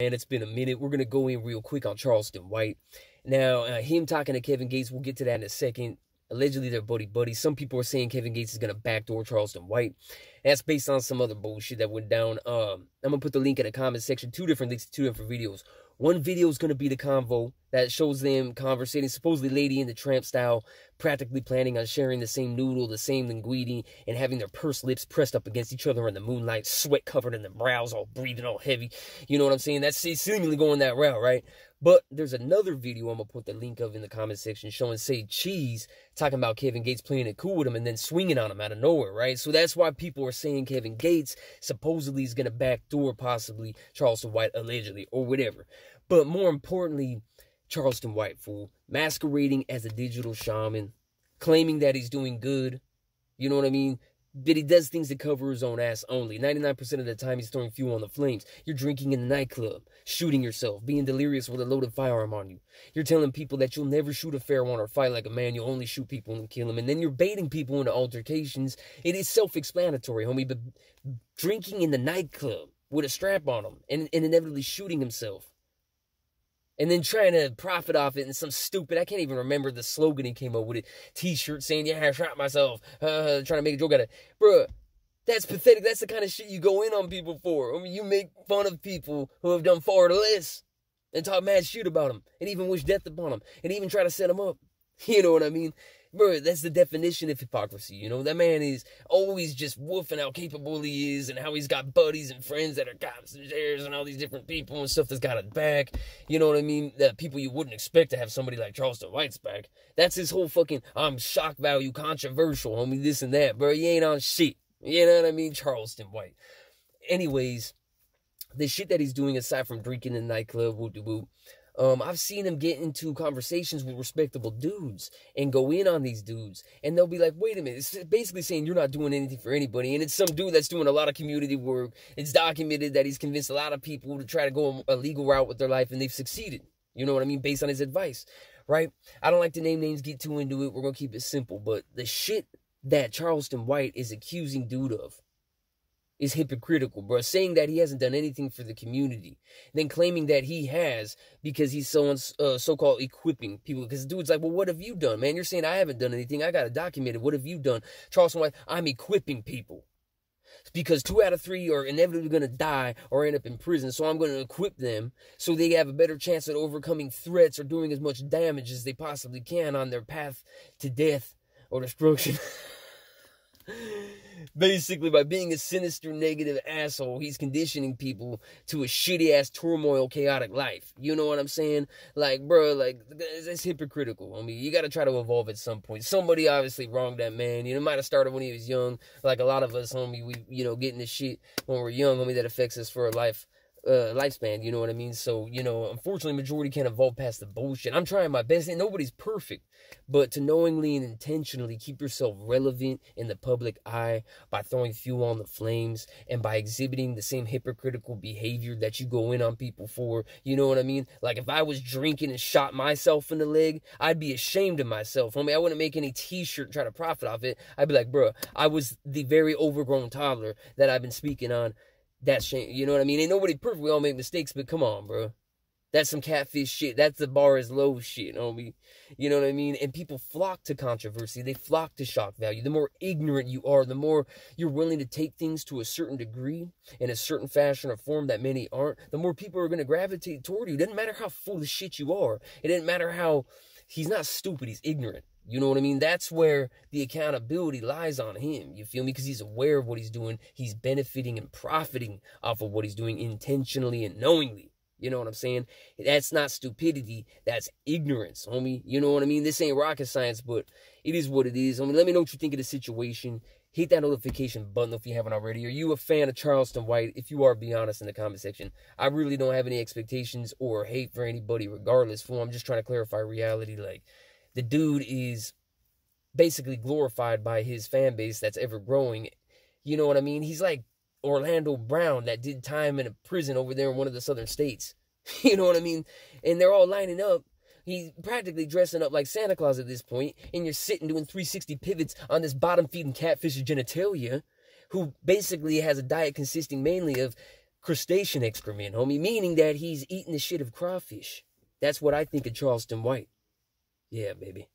And it's been a minute. We're gonna go in real quick on Charleston White. Now, uh, him talking to Kevin Gates, we'll get to that in a second. Allegedly, they're buddy buddy. Some people are saying Kevin Gates is gonna backdoor Charleston White. That's based on some other bullshit that went down. Um, I'm gonna put the link in the comment section. Two different links, two different videos. One video is gonna be the convo that shows them conversating, supposedly Lady in the Tramp style, practically planning on sharing the same noodle, the same linguine, and having their pursed lips pressed up against each other in the moonlight, sweat covered in their brows, all breathing all heavy. You know what I'm saying? That's seemingly going that route, right? But there's another video I'm gonna put the link of in the comment section showing say cheese talking about Kevin Gates playing it cool with him and then swinging on him out of nowhere, right? So that's why people are saying Kevin Gates supposedly is gonna backdoor possibly Charleston White allegedly or whatever. But more importantly, Charleston White fool masquerading as a digital shaman, claiming that he's doing good. You know what I mean? But he does things to cover his own ass only. 99% of the time, he's throwing fuel on the flames. You're drinking in the nightclub, shooting yourself, being delirious with a loaded firearm on you. You're telling people that you'll never shoot a fair one or fight like a man. You'll only shoot people and kill them. And then you're baiting people into altercations. It is self explanatory, homie. But drinking in the nightclub with a strap on him and, and inevitably shooting himself and then trying to profit off it in some stupid I can't even remember the slogan he came up with it. T-shirt saying yeah I shot myself uh, trying to make a joke out of it. Bruh that's pathetic. That's the kind of shit you go in on people for. I mean you make fun of people who have done far less and talk mad shit about them and even wish death upon them and even try to set them up. You know what I mean bro, that's the definition of hypocrisy. You know, that man is always just woofing how capable he is and how he's got buddies and friends that are cops and sheriffs and all these different people and stuff that's got it back. You know what I mean? That people you wouldn't expect to have somebody like Charleston White's back. That's his whole fucking, I'm shock value, controversial, homie, this and that, bro. He ain't on shit. You know what I mean? Charleston White. Anyways, the shit that he's doing aside from drinking in the nightclub, whoop whoop um, I've seen him get into conversations with respectable dudes and go in on these dudes. And they'll be like, wait a minute. It's basically saying you're not doing anything for anybody. And it's some dude that's doing a lot of community work. It's documented that he's convinced a lot of people to try to go a legal route with their life and they've succeeded. You know what I mean? Based on his advice, right? I don't like to name names, get too into it. We're to keep it simple. But the shit that Charleston White is accusing dude of is hypocritical, bro. Saying that he hasn't done anything for the community, then claiming that he has because he's so uh, so-called equipping people. Because dude's like, well, what have you done, man? You're saying I haven't done anything. I got to document it. What have you done, Charleston White? I'm equipping people because two out of three are inevitably going to die or end up in prison. So I'm going to equip them so they have a better chance at overcoming threats or doing as much damage as they possibly can on their path to death or destruction. Basically, by being a sinister, negative asshole, he's conditioning people to a shitty ass, turmoil, chaotic life. You know what I'm saying? Like, bro, like, that's hypocritical. I mean, you gotta try to evolve at some point. Somebody obviously wronged that man. You know, might have started when he was young. Like a lot of us, homie, we, you know, getting this shit when we're young, homie, that affects us for a life uh, lifespan. You know what I mean? So, you know, unfortunately, majority can't evolve past the bullshit. I'm trying my best, and nobody's perfect. But to knowingly and intentionally keep yourself relevant in the public eye by throwing fuel on the flames and by exhibiting the same hypocritical behavior that you go in on people for, you know what I mean? Like if I was drinking and shot myself in the leg, I'd be ashamed of myself. homie. I wouldn't make any t-shirt try to profit off it. I'd be like, bro, I was the very overgrown toddler that I've been speaking on that's shame. You know what I mean? Ain't nobody perfect. We all make mistakes, but come on, bro. That's some catfish shit. That's the bar is low shit, homie. You know what I mean? And people flock to controversy. They flock to shock value. The more ignorant you are, the more you're willing to take things to a certain degree in a certain fashion or form that many aren't, the more people are going to gravitate toward you. It doesn't matter how full of shit you are. It doesn't matter how he's not stupid. He's ignorant. You know what I mean? That's where the accountability lies on him. You feel me? Because he's aware of what he's doing. He's benefiting and profiting off of what he's doing intentionally and knowingly. You know what I'm saying? That's not stupidity. That's ignorance, homie. You know what I mean? This ain't rocket science, but it is what it is. Let me know what you think of the situation. Hit that notification button if you haven't already. Are you a fan of Charleston White? If you are, be honest in the comment section. I really don't have any expectations or hate for anybody, regardless. For I'm just trying to clarify reality. Like, the dude is basically glorified by his fan base that's ever growing. You know what I mean? He's like Orlando Brown that did time in a prison over there in one of the southern states. You know what I mean? And they're all lining up. He's practically dressing up like Santa Claus at this point, and you're sitting doing 360 pivots on this bottom feeding catfish's genitalia, who basically has a diet consisting mainly of crustacean excrement, homie, meaning that he's eating the shit of crawfish. That's what I think of Charleston White. Yeah, baby.